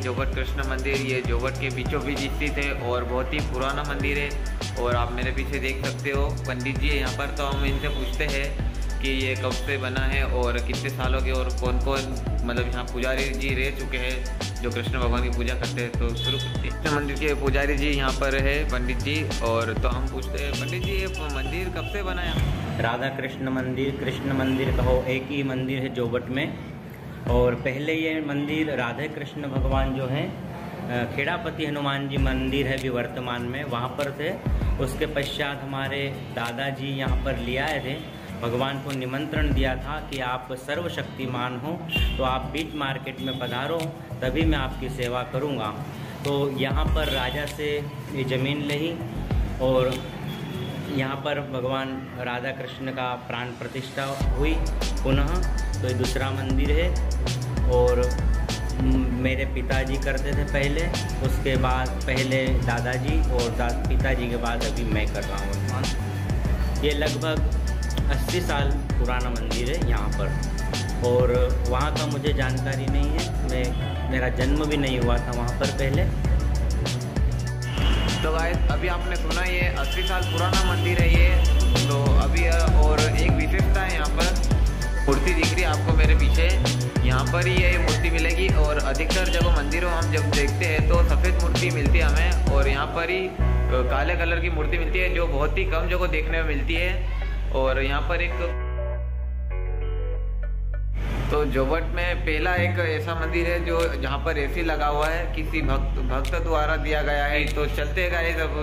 जोगट कृष्ण मंदिर, ये जोगट के बीचों बीच स्थित है और बहुत ही पुराना मंदिर है और आप मेरे पीछे देख सकते हो। पंडित जी, यहाँ पर तो हम इनसे पूछते हैं कि ये कब से बना है और कितने सालों के और कौन कौन मतलब यहाँ पुजारी जी रह चुके हैं जो कृष्ण भगवान की पूजा करते हैं। तो शुरू करते हैं। कृष्ण मंदिर के पुजारी जी यहाँ पर है पंडित जी और तो हम पूछते हैं, पंडित जी, ये मंदिर कब से बना है? राधा कृष्ण मंदिर कृष्ण मंदिर कहो, एक ही मंदिर है जोबट में। और पहले ये मंदिर राधे कृष्ण भगवान जो हैं खेड़ापति हनुमान जी मंदिर है भी वर्तमान में, वहाँ पर थे। उसके पश्चात हमारे दादाजी यहाँ पर ले आए थे। भगवान को निमंत्रण दिया था कि आप सर्वशक्तिमान हो तो आप बीच मार्केट में पधारो, तभी मैं आपकी सेवा करूँगा। तो यहाँ पर राजा से ये ज़मीन ली और यहाँ पर भगवान राधा कृष्ण का प्राण प्रतिष्ठा हुई पुनः तो ये दूसरा मंदिर है। और मेरे पिताजी करते थे पहले उसके बाद पहले दादाजी और दा, पिताजी के बाद अभी मैं कर रहा हूँ ये लगभग 80 साल पुराना मंदिर है यहाँ पर। और वहाँ का मुझे जानकारी नहीं है मैं मेरा जन्म भी नहीं हुआ था वहाँ पर पहले। तो गाय अभी आपने सुना ये अस्सी साल पुराना मंदिर है ये। तो अभी और एक विशेषता है यहाँ पर, मूर्ति दिख रही है आपको मेरे पीछे। यहाँ पर ही ये मूर्ति मिलेगी और अधिकतर जब मंदिरों हम जब देखते हैं तो सफ़ेद मूर्ति मिलती है हमें और यहाँ पर ही काले कलर की मूर्ति मिलती है जो बहुत ही कम जगह देखने में मिलती है। और यहाँ पर एक तो जोबट में पहला एक ऐसा मंदिर है जो जहाँ पर एसी लगा हुआ है, किसी भक्त भक्त द्वारा दिया गया है। तो चलते गए जब